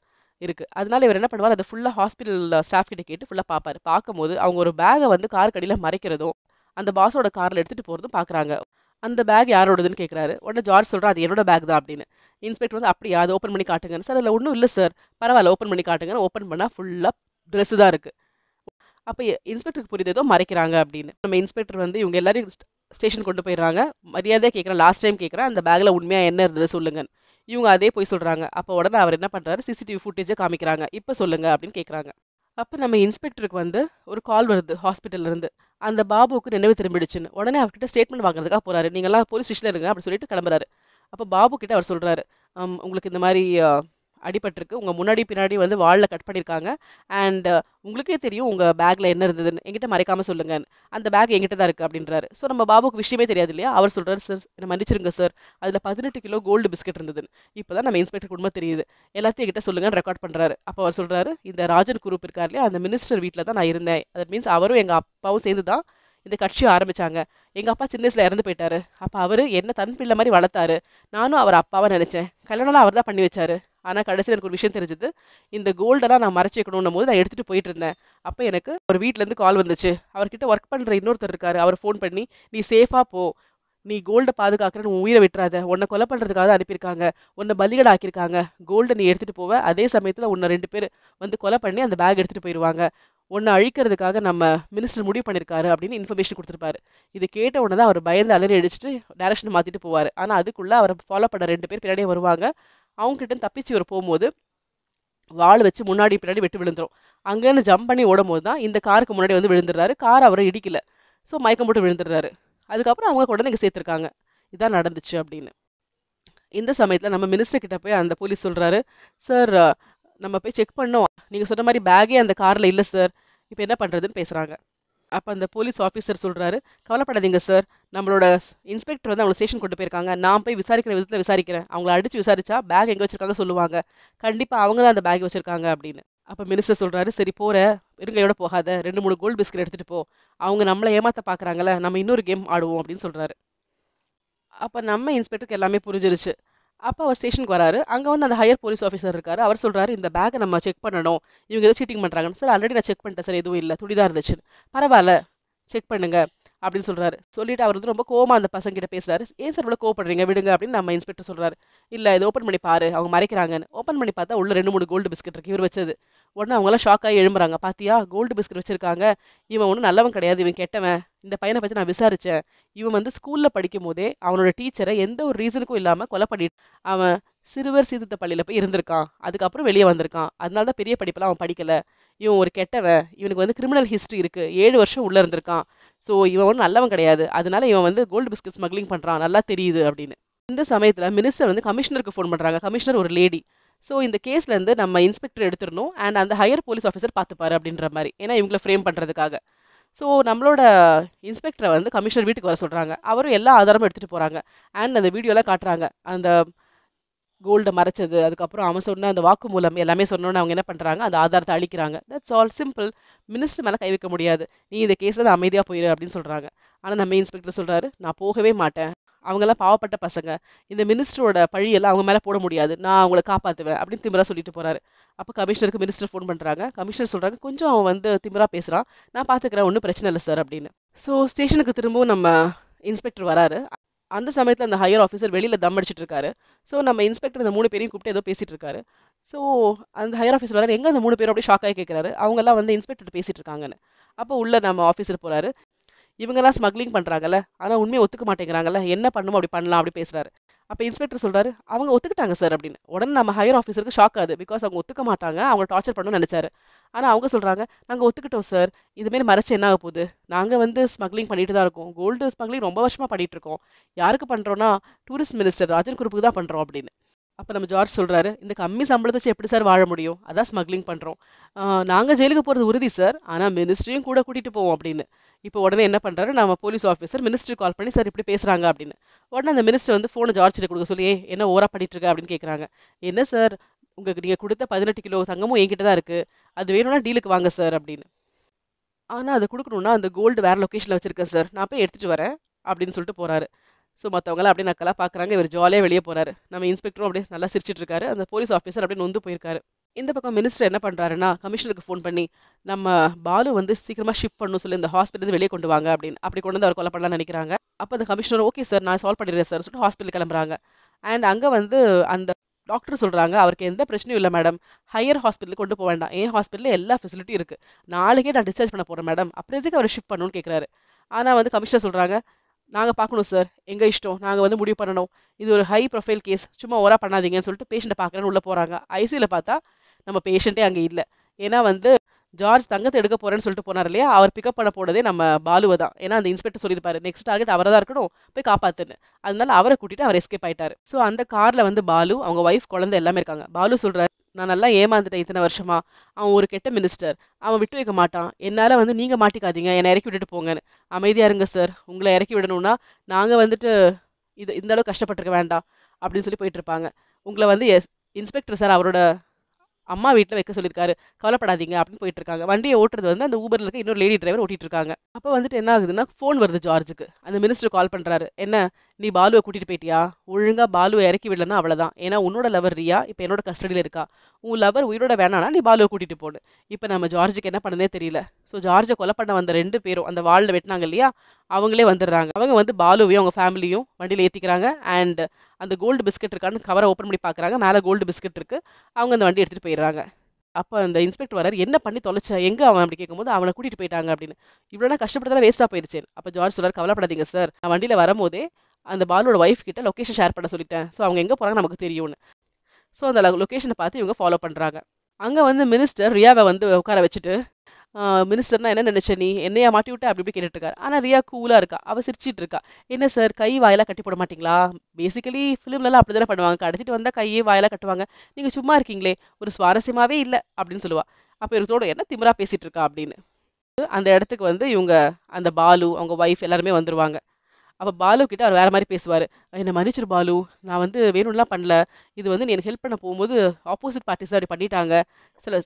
Speaker 1: இருக்குது அதனால இவர் என்ன பண்ணுவார்? அதை ஃபுல்லாக ஹாஸ்பிட்டல் ஸ்டாஃப் கிட்ட கேட்டு ஃபுல்லாக பார்ப்பாரு பார்க்கும்போது அவங்க ஒரு பேகை வந்து கார் கடியில் மறைக்கிறதும் அந்த பாஸோட காரில் எடுத்துகிட்டு போகிறதும் பார்க்குறாங்க அந்த பேக் யாரோடதுன்னு கேட்குறாரு உடனே ஜார்ஜ் சொல்கிறா அது என்னோட பேக் தான் அப்படின்னு. இன்ஸ்பெக்டர் வந்து அப்படியா அதை ஓப்பன் பண்ணி காட்டுங்க சார் அதில் ஒன்றும் இல்லை சார். பரவாயில்ல ஓப்பன் பண்ணி காட்டுங்கன்னு. ஓப்பன் பண்ணால் ஃபுல்லாக ட்ரெஸ் தான் இருக்கு. அப்போ இன்ஸ்பெக்டருக்கு புரியுது ஏதோ மறைக்கிறாங்க அப்படின்னு. நம்ம இன்ஸ்பெக்டர் வந்து இவங்க எல்லாரையும் ஸ்டேஷன் கொண்டு போயிடுறாங்க. மரியாதையாக கேட்குறேன் லாஸ்ட் டைம் கேட்குறேன். அந்த பேக்கில் உண்மையாக என்ன இருந்தது சொல்லுங்க. இவங்க அதே போய் சொல்கிறாங்க அப்போ உடனே அவர் என்ன பண்ணுறாரு சிசிடிவி ஃபுட்டேஜை காமிக்கிறாங்க. இப்போ சொல்லுங்க அப்படின்னு கேட்குறாங்க. அப்போ நம்ம இன்ஸ்பெக்டருக்கு வந்து ஒரு கால் வருது ஹாஸ்பிட்டல்ல இருந்து. அந்த பாபுவுக்கு நினைவு திரும்பிடுச்சுன்னு. உடனே அவர்கிட்ட ஸ்டேட்மெண்ட் வாங்குறதுக்காக போறாரு. நீங்களாம் போலீஸ் ஸ்டேஷனில் இருங்க அப்படி சொல்லிட்டு கிளம்புறாரு. அப்போ பாபு கிட்ட அவர் சொல்கிறாரு உங்களுக்கு இந்த மாதிரி அடிபட்டிருக்கு. உங்கள் முன்னாடி பின்னாடி வந்து வாளில் கட் பண்ணியிருக்காங்க அண்ட் உங்களுக்கே தெரியும் உங்கள் பேக்கில் என்ன இருந்ததுன்னு. என்கிட்ட மறைக்காமல் சொல்லுங்க அந்த பேக் எங்கிட்ட தான் இருக்குது அப்படின்றாரு. ஸோ நம்ம பாபுக்கு விஷயமே தெரியாது இல்லையா? அவர் சொல்கிறார் சார் என்ன மன்னிச்சிருங்க சார். அதில் பதினெட்டு கிலோ கோல்டு பிஸ்கட் இருந்ததுன்னு. இப்பதான் நம்ம இன்ஸ்பெக்டர் உண்மை தெரியுது. எல்லாத்தையும் எங்கிட்ட சொல்லுங்கன்னு ரெக்கார்ட் பண்ணுறாரு அப்போ அவர் சொல்கிறாரு இந்த ராஜன் குரூப் இருக்கார் இல்லையா? அந்த மினிஸ்டர் வீட்டில் தான் நான் இருந்தேன். தட் மீன்ஸ் அவரும் எங்கள் அப்பாவும் சேர்ந்து தான் இந்த கட்சியை ஆரம்பிச்சாங்க. எங்க அப்பா சின்ன வயசுல இறந்து போயிட்டாரு. அப்ப அவரு என்ன தன் பிள்ளை மாதிரி வளர்த்தாரு. நானும் அவர் அப்பாவை நினைச்சேன். கல்யாணம்லாம் அவர் தான் பண்ணி வச்சாரு. ஆனா கடைசியில் எனக்கு ஒரு விஷயம் தெரிஞ்சது. இந்த கோல்டெல்லாம் நான் மறைச்சு வைக்கணும்னும் போது நான் எடுத்துட்டு போயிட்டு இருந்தேன். அப்ப எனக்கு ஒரு வீட்ல இருந்து கால் வந்துச்சு. அவர்கிட்ட ஒர்க் பண்ற இன்னொருத்தர் இருக்காரு. அவர் ஃபோன் பண்ணி நீ சேஃபா போ. நீ கோல்டை பாதுகாக்கிறன்னு உன் உயிரை விட்டுறாத. உன்னை கொலை பண்றதுக்காக தான் அனுப்பியிருக்காங்க. உன்னை பலிகடை ஆக்கியிருக்காங்க. கோல்டை நீ எடுத்துட்டு போவ. அதே சமயத்துல உன்னை ரெண்டு பேர் வந்து கொலை பண்ணி அந்த பேக் எடுத்துட்டு போயிடுவாங்க ஒன்று அழிக்கிறதுக்காக நம்ம மினிஸ்டர் முடிவு பண்ணியிருக்காரு அப்படின்னு இன்ஃபர்மேஷன் கொடுத்துருப்பாரு. இது கேட்ட உடனே தான் அவர் பயந்து அலறி அடிச்சுட்டு டேரக்ஷன் மாற்றிட்டு போவார். ஆனால் அதுக்குள்ளே அவரை ஃபாலோ பண்ண ரெண்டு பேர் பின்னாடியே வருவாங்க. அவங்ககிட்ட தப்பிச்சு இவர் போகும்போது வாள் வச்சு முன்னாடி பின்னாடி வெட்டு விழுந்துரும். அங்கேருந்து ஜம்ப் பண்ணி ஓடும் போது தான் இந்த காருக்கு முன்னாடி வந்து விழுந்துடுறாரு. கார் அவரை இடிக்கல. ஸோ மயக்கம் போட்டு விழுந்துடுறாரு. அதுக்கப்புறம் அவங்க உடனே இங்கே சேர்த்துருக்காங்க. இதான் நடந்துச்சு அப்படின்னு. இந்த சமயத்தில் நம்ம மினிஸ்டர் கிட்ட போய் அந்த போலீஸ் சொல்கிறாரு சார் நம்ம போய் செக் பண்ணோம். நீங்கள் சொன்ன மாதிரி பேக்கே அந்த காரில் இல்லை சார் இப்போ என்ன பண்ணுறதுன்னு பேசுகிறாங்க அப்போ அந்த போலீஸ் ஆஃபீஸர் சொல்கிறாரு கவலைப்படாதீங்க சார் நம்மளோட இன்ஸ்பெக்டர் வந்து அவங்க ஸ்டேஷன் கொண்டு போயிருக்காங்க. நான் போய் விசாரிக்கிற விதத்தில் விசாரிக்கிறேன். அவங்கள அடித்து விசாரிச்சா பேக் எங்கே வச்சிருக்காங்க சொல்லுவாங்க. கண்டிப்பாக அவங்க தான் அந்த பேக் வச்சிருக்காங்க அப்படின்னு. அப்போ மினிஸ்டர் சொல்கிறாரு சரி போகிற இருங்கையோட போகாத. ரெண்டு மூணு கோல்டு பிஸ்கட் எடுத்துகிட்டு போ. அவங்க நம்மளை ஏமாத்த பார்க்குறாங்கல்ல நம்ம இன்னொரு கேம் ஆடுவோம் அப்படின்னு சொல்கிறாரு அப்போ நம்ம இன்ஸ்பெக்டருக்கு எல்லாமே புரிஞ்சிருச்சு. அப்போ அவர் ஸ்டேஷனுக்கு வராரு. அங்கே வந்து அந்த ஹையர் போலீஸ் ஆஃபீஸர் இருக்காரு. அவர் சொல்கிறாரு இந்த பேக்கை நம்ம செக் பண்ணணும். இவங்க ஏதோ சீட்டிங் பண்ணுறாங்கன்னு சார் ஆல்ரெடி நான் செக் பண்ணிட்டேன் சார். எதுவும் இல்லை. துடிதான் இருந்துச்சுன்னு பரவாயில்ல. செக் பண்ணுங்க. அப்படின்னு சொல்றாரு. சொல்லிட்டு அவர் வந்து ரொம்ப கோமா அந்த பசங்க கிட்ட பேசுறாரு. ஏன் சார் இவ்வளோ கோவப்படுறீங்க? விடுங்க. அப்படின்னு நம்ம இன்ஸ்பெக்டர் சொல்றாரு. இல்லை இது ஓப்பன் பண்ணி பாரு. அவங்க மறைக்கிறாங்கன்னு. ஓப்பன் பண்ணி பார்த்தா உள்ள ரெண்டு மூணு கோல்டு பிஸ்கட் இருக்கு. இவர் வச்சது. உடனே அவங்களாம் ஷாக் ஆகி எழும்புறாங்க. பாத்தியா? கோல்டு பிஸ்கட் வச்சிருக்காங்க. இவன் ஒன்றும் நல்லவன் கிடையாது இவன் கெட்டவன். இந்த பையனை பற்றி நான் விசாரிச்சேன். இவன் வந்து ஸ்கூல்ல படிக்கும் போதே அவனோட டீச்சரை எந்த ஒரு ரீசனுக்கும் இல்லாம கொலை பண்ணிட்டு அவன் சிறுவர் சீர்திருத்த பள்ளியில போய் இருந்திருக்கான். அதுக்கப்புறம் வெளியே வந்திருக்கான். அதனால தான் பெரிய படிப்பெல்லாம் அவன் படிக்கல. இவன் ஒரு கெட்டவன். இவனுக்கு வந்து கிரிமினல் ஹிஸ்ட்ரி இருக்கு. ஏழு வருஷம் உள்ள இருந்திருக்கான். ஸோ இவன் ஒன்றும் நல்லவன் கிடையாது. அதனால இவன் வந்து கோல்டு பிஸ்கட் ஸ்மக்லிங் பண்றான். நல்லா தெரியுது அப்படின்னு. இந்த சமயத்துல மினிஸ்டர் வந்து கமிஷனருக்கு ஃபோன் பண்றாங்க. கமிஷனர் ஒரு லேடி ஸோ இந்த கேஸ்லேருந்து நம்ம இன்ஸ்பெக்டர் எடுத்துடணும். அண்ட் அந்த ஹையர் போலீஸ் ஆஃபீஸர் பார்த்துப்பாரு அப்படின்ற மாதிரி. ஏன்னா இவங்களை ஃப்ரேம் பண்ணுறதுக்காக ஸோ நம்மளோட இன்ஸ்பெக்டரை வந்து கமிஷனர் வீட்டுக்கு வர சொல்கிறாங்க அவரும் எல்லா ஆதாரமும் எடுத்துகிட்டு போகிறாங்க அண்ட் அந்த வீடியோலாம் காட்டுறாங்க. அந்த கோல்டை மறைச்சது அதுக்கப்புறம் அவன் சொன்ன அந்த வாக்குமூலம் எல்லாமே சொன்னோன்னு அவங்க என்ன பண்ணுறாங்க அந்த ஆதாரத்தை அழிக்கிறாங்க. தட்ஸ் ஆல் சிம்பிள் மினிஸ்டர் மேலே கை வைக்க முடியாது. நீ இந்த கேஸில் தான் போயிரு அப்படின்னு சொல்கிறாங்க ஆனால் நம்ம இன்ஸ்பெக்டர் சொல்கிறாரு நான் போகவே மாட்டேன். அவங்கெல்லாம் பாவப்பட்ட பசங்க. இந்த மினிஸ்டரோட பழியெல்லாம் அவங்க மேல போட முடியாது. நான் அவங்கள காப்பாற்றுவேன் அப்படின்னு திமிரா சொல்லிட்டு போறாரு. அப்போ கமிஷனருக்கு மினிஸ்டர் ஃபோன் பண்றாங்க. கமிஷனர் சொல்றாங்க கொஞ்சம் அவன் வந்து திமிரா பேசுறான். நான் பார்த்துக்கிறேன் ஒன்றும் பிரச்சனை இல்லை சார் அப்படின்னு. ஸோ ஸ்டேஷனுக்கு திரும்பவும் நம்ம இன்ஸ்பெக்டர் வராரு. அந்த சமயத்தில் அந்த ஹையர் ஆஃபீஸர் வெளியில தம் அடிச்சிட்டு இருக்காரு. ஸோ நம்ம இன்ஸ்பெக்டர் இந்த மூணு பேரையும் கூப்பிட்டு ஏதோ பேசிட்டு இருக்காரு. ஸோ அந்த ஹையர் ஆஃபீஸர் வராரு. எங்க அந்த மூணு பேரும் அப்படியே ஷாக் ஆகி அவங்கெல்லாம் வந்து இன்ஸ்பெக்டர் பேசிட்டு இருக்காங்கன்னு. அப்போ உள்ள நம்ம ஆஃபீஸர் போறாரு. இவங்கெல்லாம் ஸ்மக்லிங் பண்ணுறாங்கல்ல ஆனால் உண்மையை ஒத்துக்க மாட்டேங்கிறாங்கல்ல. என்ன பண்ணுமோ அப்படி பண்ணலாம் அப்படி பேசுகிறாரு அப்போ இன்ஸ்பெக்டர் சொல்கிறாரு அவங்க ஒத்துக்கிட்டாங்க சார் அப்படின்னு. உடனே நம்ம ஹையர் ஆஃபீஸருக்கு ஷாக் ஆகுது. பிகாஸ் அவங்க ஒத்துக்க மாட்டாங்க அவங்க டார்ச்சர் பண்ணணும்னு நினைச்சாரு. ஆனால் அவங்க சொல்கிறாங்க நாங்கள் ஒத்துக்கிட்டோம் சார் இதுமாரி மறைச்சு என்ன ஆக போகுது? நாங்கள் வந்து ஸ்மக்லிங் பண்ணிட்டு தான் இருக்கோம். கோல்டு ஸ்மக்லிங் ரொம்ப வருஷமாக பண்ணிட்டு இருக்கோம். யாருக்கு பண்ணுறோன்னா டூரிஸ்ட் மினிஸ்டர் ராஜன் குரூப்புக்கு தான் பண்ணுறோம் அப்படின்னு. அப்போ நம்ம ஜார்ஜ் சொல்கிறாரு இந்த கம்மி சம்பளத்தை வச்சு எப்படி சார் வாழ முடியும்? அதான் ஸ்மக்லிங் பண்ணுறோம் நாங்கள் ஜெயிலுக்கு போகிறது உறுதி சார் ஆனால் மினிஸ்ட்ரியும் கூட கூட்டிகிட்டு போவோம் அப்படின்னு. இப்போ உடனே என்ன பண்ணுறாரு நம்ம போலீஸ் ஆஃபீஸர் மினிஸ்டர் கால் பண்ணி சார் இப்படி பேசுகிறாங்க அப்படின்னு. உடனே அந்த மினிஸ்டர் வந்து ஃபோனை ஜார்ஜ் கொடுக்க சொல்லி என்ன ஓரா பண்ணிட்டு இருக்க? அப்படின்னு கேட்குறாங்க என்ன சார்? உங்களுக்கு நீங்கள் கொடுத்த பதினெட்டு கிலோ தங்கமும் என்கிட்ட தான் இருக்குது அது வேணும்னா டீலுக்கு வாங்க சார் அப்படின்னு. ஆனால் அதை கொடுக்கணும்னா அந்த கோல்டு வேறு லொக்கேஷனில் வச்சுருக்கேன் சார். நான் போய் எடுத்துகிட்டு வரேன் அப்படின்னு சொல்லிட்டு போகிறாரு ஸோ மற்றவங்களாம் அப்படியே நக்கலாக பார்க்குறாங்க இவர் ஜாலியாக வெளியே போகிறாரு நம்ம இன்ஸ்பெக்டரும் அப்படியே நல்லா சிரிச்சிட்டு இருக்காரு. அந்த போலீஸ் ஆஃபீஸர் அப்படியே நொந்து போயிருக்காரு. இந்த பக்கம் மினிஸ்டர் என்ன பண்ணுறாருன்னா கமிஷனருக்கு ஃபோன் பண்ணி நம்ம பாலு வந்து சீக்கிரமாக ஷிஃப்ட் பண்ணணும் சொல்லி இந்த ஹாஸ்பிட்டல் வெளியே கொண்டு வாங்க அப்படின்னு. அப்படி கொண்டு வந்து அவர் கொலை பண்ணலாம்னு நினைக்கிறாங்க. அப்போ அந்த கமிஷனர் ஓகே சார் நான் சால்வ் பண்ணிடுறேன் சார் சொல்லிட்டு ஹாஸ்பிட்டல் கிளம்புறாங்க. அண்ட் அங்கே வந்து அந்த டாக்டர் சொல்றாங்க அவருக்கு எந்த பிரச்சனையும் இல்லை மேடம் ஹையர் ஹாஸ்பிட்டலுக்கு கொண்டு போக வேண்டாம். என் ஹாஸ்பிட்டலில் எல்லா ஃபெசிலிட்டியும் இருக்குது நாளைக்கே நான் டிஸ்சார்ஜ் பண்ண போகிறேன் மேடம் அப்புறம் அவர் ஷிஃப்ட் பண்ணணும்னு கேட்குறாரு ஆனால் வந்து கமிஷனர் சொல்கிறாங்க நாங்கள் பார்க்கணும் சார் எங்கள் இஷ்டம்? நாங்கள் வந்து முடிவு பண்ணணும். இது ஒரு ஹை ப்ரொஃபைல் கேஸ் சும்மா ஓரா பண்ணாதீங்கன்னு சொல்லிட்டு பேஷண்ட்டை பார்க்குறேன்னு உள்ளே போகிறாங்க ஐசியில் பார்த்தா நம்ம பேஷண்ட்டே அங்கே இல்லை. ஏன்னா வந்து ஜார்ஜ் தங்கத்தை எடுக்க போகிறேன்னு சொல்லிட்டு போனார் இல்லையா? அவர் பிக்கப் பண்ண போனதே நம்ம பாலுவை தான். ஏன்னா அந்த இன்ஸ்பெக்டர் சொல்லியிருப்பாரு நெக்ஸ்ட் டார்கெட் அவரை தான் இருக்கணும். போய் காப்பாத்துன்னு. அதனால அவரை கூட்டிட்டு அவர் எஸ்கேப் ஆயிட்டாரு. ஸோ அந்த காரில் வந்து பாலு அவங்க ஒய்ஃப் குழந்தை எல்லாமே இருக்காங்க. பாலு சொல்கிறார் நான் நல்லா ஏமாந்துட்டேன் இத்தனை வருஷமா. அவன் ஒரு கெட்ட மினிஸ்டர் அவன் விட்டு வைக்க மாட்டான். என்னால் வந்து நீங்கள் மாட்டிக்காதீங்க. என்னை இறக்கி விட்டுட்டு போங்கன்னு. அமைதியா இருங்க சார் உங்களை இறக்கி விடணும்னா நாங்கள் வந்துட்டு இது இந்த அளவுக்கு கஷ்டப்பட்டிருக்க வேண்டாம். அப்படின்னு சொல்லி போயிட்டு இருப்பாங்க. உங்களை வந்து எஸ் இன்ஸ்பெக்டர் சார் அவரோட அம்மா வீட்டில் வைக்க சொல்லியிருக்காரு கவலைப்படாதீங்க அப்படின்னு போயிட்டு இருக்காங்க வண்டியை ஓட்டுறது வந்து அந்த ஊபரில் இருக்க இன்னொரு லேடி டிரைவர் ஓட்டிட்டு இருக்காங்க அப்போ வந்துட்டு என்ன ஆகுதுன்னா ஃபோன் வருது ஜார்ஜுக்கு. அந்த மினிஸ்டர் கால் பண்ணுறாரு என்ன நீ பாலுவை கூட்டிட்டு போயிட்டியா? ஒழுங்கா பாலுவை இறக்கி விடலன்னா அவ்வளோதான் ஏன்னா உன்னோட லவர் ரியா? இப்போ என்னோட கஸ்டடியில் இருக்கா? உன் லவர் உயிரோட வேணானா நீ பாலுவை கூட்டிட்டு போடு. இப்போ நம்ம ஜார்ஜுக்கு என்ன பண்ணனே தெரியல. ஸோ ஜார்ஜை கொலை பண்ண வந்த ரெண்டு பேரும் அந்த வாளில் வெட்டினாங்க இல்லையா? அவங்களே வந்துடுறாங்க. அவங்க வந்து பாலுவையும் அவங்க ஃபேமிலியும் வண்டியில் ஏற்றிக்கிறாங்க அண்ட் அந்த கோல்டு பிஸ்கட் இருக்கான்னு கவரை ஓப்பன் பண்ணி பார்க்குறாங்க மேலே கோல்டு பிஸ்கட் இருக்குது அவங்க அந்த வண்டி எடுத்துகிட்டு போயிடுறாங்க. அப்போ அந்த இன்ஸ்பெக்டர் வரார் என்ன பண்ணி தொலைச்சா? எங்கே அவன்? அப்படி கேட்கும்போது அவனை கூட்டிகிட்டு போயிட்டாங்க அப்படின்னு. இவ்வளோ கஷ்டப்பட்டதால வேஸ்ட்டாக போயிருச்சேன். அப்போ ஜார்ஜ் சொல்றாரு கவலைப்படாதீங்க சார் நான் வண்டியில் வரும்போதே அந்த பாலோட ஒய்ஃப் கிட்ட லொகேஷன் ஷேர் பண்ண சொல்லிட்டேன். ஸோ அவங்க எங்கே போகிறாங்க நமக்கு தெரியும்னு. ஸோ அந்த லொக்கேஷனை பார்த்து இவங்க ஃபாலோ பண்ணுறாங்க அங்கே வந்து மினிஸ்டர் ரியாவை வந்து உட்கார வச்சுட்டு மினிஸ்டர்னா என்ன நினைச்ச நீ? என்னையா மாட்டி விட்ட? அப்படி இப்படி கேட்டுட்டு ஆனால் ரியா கூலாக இருக்கா? அவள் சிரிச்சிட்டு இருக்கா என்ன சார் கை வாயெல்லாம் கட்டி போட மாட்டீங்களா? பேசிக்கலி ஃபிலிம்லலாம் அப்படிதானே பண்ணுவாங்க. கடத்திட்டு வந்தால் கையே வாயெல்லாம் கட்டுவாங்க. நீங்கள் சும்மா இருக்கீங்களே. ஒரு சுவாரஸ்யமாகவே இல்லை. அப்படின்னு சொல்லுவா. அப்போ இவரோட என்ன திமிரா பேசிட்டு இருக்கா அப்படின்னு. அந்த இடத்துக்கு வந்து இவங்க அந்த பாலு அவங்க ஒய்ஃப் எல்லாருமே வந்துருவாங்க. அப்போ பாலு கிட்ட அவர் வேற மாதிரி பேசுவார். என்னை மன்னிச்சிரு பாலு. நான் வந்து வேணும்லாம் பண்ணல. இது வந்து நீ எனக்கு ஹெல்ப் பண்ண போகும்போது ஆப்போசிட் பார்ட்டிஸ் அப்படி பண்ணிட்டாங்க. சில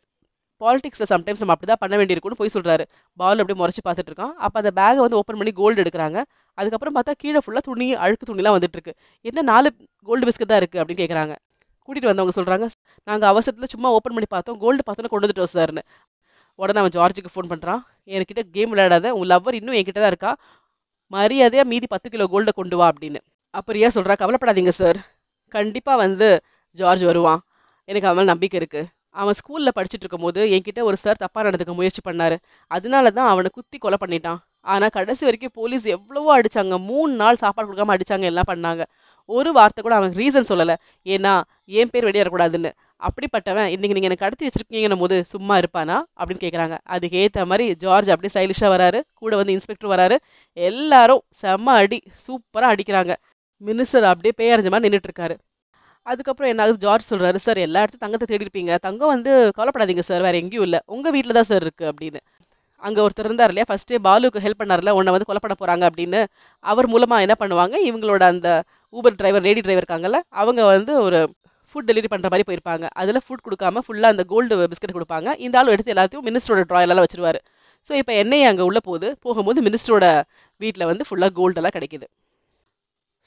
Speaker 1: பாலிடிக்ஸில் சம்டைம்ஸ் நம்ம அப்படிதான் பண்ண வேண்டியிருக்கும்னு போய் சொல்கிறாரு பால் அப்படியே முறைச்சி பார்த்துட்டு இருக்கான். அப்போ அந்த பேகை வந்து ஓப்பன் பண்ணி கோல்டு எடுக்கிறாங்க. அதுக்கப்புறம் பார்த்தா கீழே ஃபுல்லாக துணி அழுக்கு துணிலாம் வந்துட்டு இருக்கு. என்ன நாலு கோல்டு பிஸ்கட் தான் இருக்குது அப்படின்னு கேட்குறாங்க கூட்டிகிட்டு வந்தவங்க சொல்கிறாங்க நாங்கள் அவசரத்தில் சும்மா ஓப்பன் பண்ணி பார்த்தோம். கோல்டு பார்த்தோன்னு கொண்டு வந்துட்டு சார்னு உடனே அவன் ஜார்ஜுக்கு ஃபோன் பண்ணுறான் என்கிட்ட கேம் விளையாடாத. உன் லவ்வர் இன்னும் என்கிட்ட தான் இருக்கா? மரியாதையாக மீதி பத்து கிலோ கோல்டை கொண்டு வா அப்படின்னு. அப்போ ரியா சொல்கிறா கவலைப்படாதீங்க சார் கண்டிப்பாக வந்து ஜார்ஜ் வருவான். எனக்கு அவன் நம்பிக்கை இருக்குது அவன் ஸ்கூலில் படிச்சுட்டு இருக்கும்போது என்கிட்ட ஒரு சார் தப்பாக நடந்துக்க முயற்சி பண்ணாரு. அதனால தான் அவனை குத்தி கொலை பண்ணிட்டான். ஆனால் கடைசி வரைக்கும் போலீஸ் எவ்வளவோ அடிச்சாங்க. மூணு நாள் சாப்பாடு கொடுக்காம அடிச்சாங்க எல்லாம் பண்ணாங்க. ஒரு வார்த்தை கூட அவன் ரீசன் சொல்லலை. ஏன்னா என் பேர் வெளியேறக்கூடாதுன்னு அப்படிப்பட்டவன் இன்னைக்கு நீங்கள் எனக்கு கடத்தி வச்சிருக்கீங்கன்னும் போது சும்மா இருப்பானா? அப்படின்னு கேட்குறாங்க அதுக்கு மாதிரி ஜார்ஜ் அப்படியே ஸ்டைலிஷாக வராரு. கூட வந்து இன்ஸ்பெக்டர் வராரு. எல்லாரும் செம்ம அடி சூப்பராக அடிக்கிறாங்க. மினிஸ்டர் அப்படியே பேரஞ்சமாக மாதிரி இருக்காரு அதுக்கப்புறம் என்ன ஆகுது ஜார்ஜ் சொல்கிறாரு சார் எல்லா இடத்துலையும் தங்கத்தை தேடிருப்பீங்க தங்கம் வந்து கவலைப்படாதீங்க சார். வேறு எங்கேயும் இல்லை. உங்கள் வீட்டில் தான் சார் இருக்குது அப்படின்னு. அங்கே ஒருத்தர் இருந்தார் இல்லையா? ஃபஸ்ட்டு பாலுக்கு ஹெல்ப் பண்ணார்ல உன்னை வந்து கொலை பண்ண போகிறாங்க அப்படின்னு. அவர் மூலமாக என்ன பண்ணுவாங்க? இவங்களோட அந்த ஊபர் டிரைவர் லேடி டிரைவர் இருக்காங்கல்ல அவங்க வந்து ஒரு ஃபுட் டெலிவரி பண்ணுற மாதிரி போயிருப்பாங்க. அதில் ஃபுட் கொடுக்காம ஃபுல்லாக அந்த கோல்டு பிஸ்கட் கொடுப்பாங்க. இந்த ஆள் எடுத்து எல்லாத்தையும் மினிஸ்டரோட ட்ராயெல்லாம் வச்சிருவாரு. ஸோ இப்போ என்னையே அங்கே உள்ள போகுது. போகும்போது மினிஸ்டரோட வீட்டில் வந்து ஃபுல்லாக கோல்டெல்லாம் கிடைக்கிது கிடைக்குது.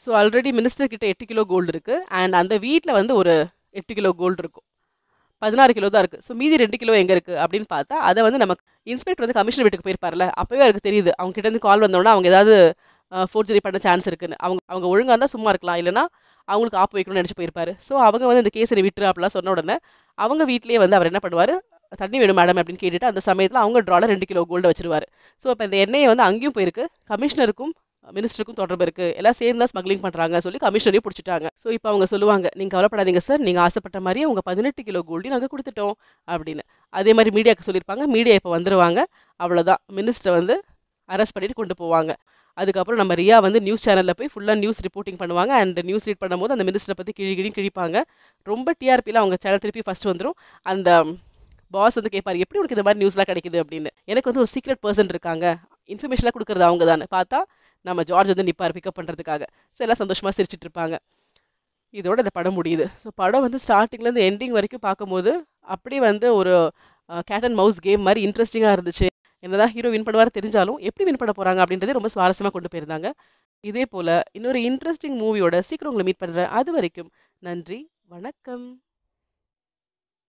Speaker 1: ஸோ ஆல்ரெடி மினிஸ்டர் கிட்ட எட்டு கிலோ கோல்டு இருக்கு. அண்ட் அந்த வீட்ல வந்து ஒரு எட்டு கிலோ கோல்டு இருக்கும். பதினாறு கிலோ தான் இருக்கு. ஸோ மீதி ரெண்டு கிலோ எங்க இருக்கு அப்படின்னு பார்த்தா அதை வந்து நமக்கு இன்ஸ்பெக்டர் வந்து கமிஷன் வீட்டுக்கு போயிருப்பார்ல அப்பவே அவருக்கு தெரியுது. அவங்க கிட்டேருந்து கால் வந்தோடனே அவங்க ஏதாவது ஃபோர்ஜரி பண்ண சான்ஸ் இருக்குன்னு. அவங்க அவங்க ஒழுங்கா இருந்தா சும்மா இருக்கலாம். இல்லைனா அவங்களுக்கு ஆப்பு வைக்கணும்னு நினச்சி போயிருப்பாரு. ஸோ அவங்க வந்து இந்த கேஸை விட்டுரு அப்படிலாம் சொன்ன உடனே அவங்க வீட்லயே வந்து அவர் என்ன பண்ணுவாரு? தண்ணி வேணும் மேடம் அப்படின்னு கேட்டுட்டு அந்த சமயத்துல அவங்க ட்ராவில் ரெண்டு கிலோ கோல்டு வச்சிருவாரு. ஸோ இப்போ இந்த எண்ணெயை வந்து அங்கேயும் போயிருக்கு. கமிஷனருக்கும் மினிஸ்டருக்கும் தொடர்பு இருக்கு. எல்லாம் சேர்ந்து தான் ஸ்மக்லிங் பண்றாங்க சொல்லி கமிஷனரையும் பிடிச்சிட்டாங்க. ஸோ இப்போ அவங்க சொல்லுவாங்க நீங்க கவலைப்படாதீங்க சார் நீங்க ஆசைப்பட்ட மாதிரியே உங்க பதினெட்டு கிலோ கோல்டி நாங்கள் கொடுத்துட்டோம் அப்படின்னு. அதே மாதிரி மீடியாவுக்கு சொல்லியிருப்பாங்க மீடியா இப்போ வந்துருவாங்க அவ்வளோதான் மினிஸ்டர் வந்து அரெஸ்ட் பண்ணிட்டு கொண்டு போவாங்க. அதுக்கப்புறம் நம்ம ரியா வந்து நியூஸ் சேனலில் போய் ஃபுல்லாக நியூஸ் ரிப்போர்ட்டிங் பண்ணுவாங்க. அண்ட் நியூஸ் ரீட் பண்ணும்போது அந்த மினிஸ்டரை பற்றி கிழி கிழி கிழிப்பாங்க. ரொம்ப டிஆர்பியில் அவங்க சேனல் திருப்பி ஃபர்ஸ்ட் வந்துடும் அந்த பாஸ் வந்து கேட்பாரு எப்படி உனக்கு இந்த மாதிரி நியூஸ்லாம் கிடைக்குது? அப்படின்னு. எனக்கு வந்து ஒரு சீக்ரெட் பர்சன் இருக்காங்க. இன்ஃபர்மேஷன்லாம் கொடுக்குறது அவங்க தானே பார்த்தா நம்ம ஜார்ஜ் வந்து நிற்பார் பிக்கப் பண்ணுறதுக்காக ஸோ எல்லாம் சந்தோஷமாக சிரிச்சிட்டு இருப்பாங்க. இதோட இந்த படம் முடியுது. ஸோ படம் வந்து ஸ்டார்டிங்லேருந்து எண்டிங் வரைக்கும் பார்க்கும்போது அப்படியே வந்து ஒரு கேட் அண்ட் மவுஸ் கேம் மாதிரி இன்ட்ரெஸ்டிங்காக இருந்துச்சு. என்னதான் ஹீரோ வின் பண்ணுவாரு தெரிஞ்சாலும் எப்படி வின் பண்ண போகிறாங்க அப்படின்றதே ரொம்ப சுவாரஸ்யமாக கொண்டு போயிருந்தாங்க. இதே போல் இன்னொரு இன்ட்ரெஸ்டிங் மூவியோட சீக்கிரம் உங்களை மீட் பண்ணுறேன் அது வரைக்கும் நன்றி வணக்கம்.